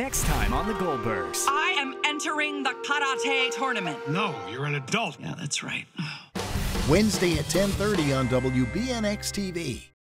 Next time on The Goldbergs. I am entering the karate tournament. No, you're an adult. Yeah, that's right. Wednesday at 10:30 on WBNX TV.